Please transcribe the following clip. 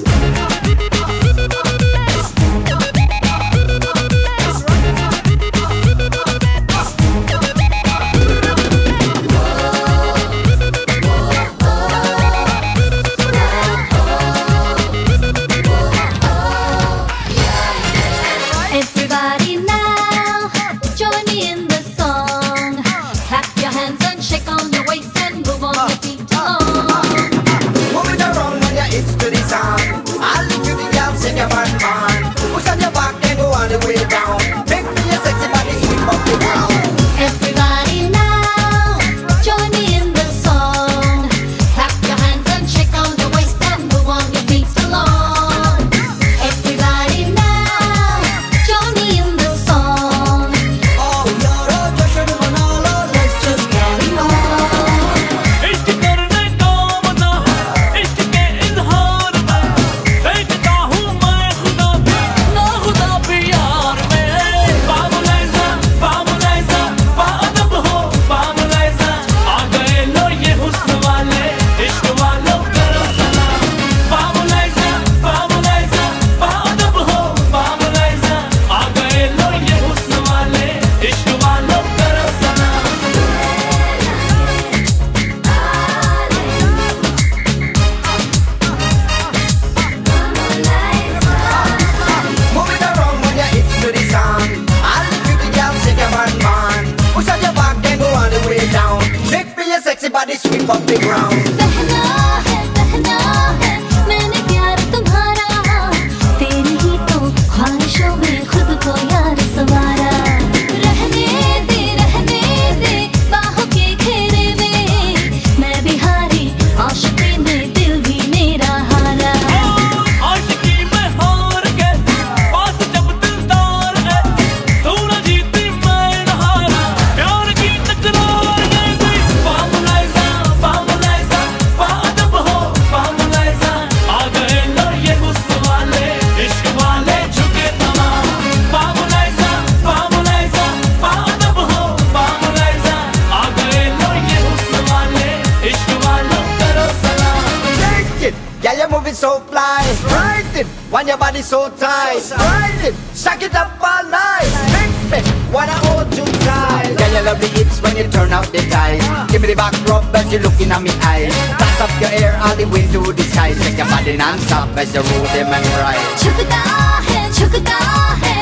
Yes. When your body so tight Grind it, suck it up all night. Make me wanna hold you tight. Girl, you love the hips when you turn out the ties uh. Give me the back rub as you looking at me eyes. Toss up your hair all the way to the sky. Take your body non-stop as you roll them and ride. Chuka hai, chuka hey.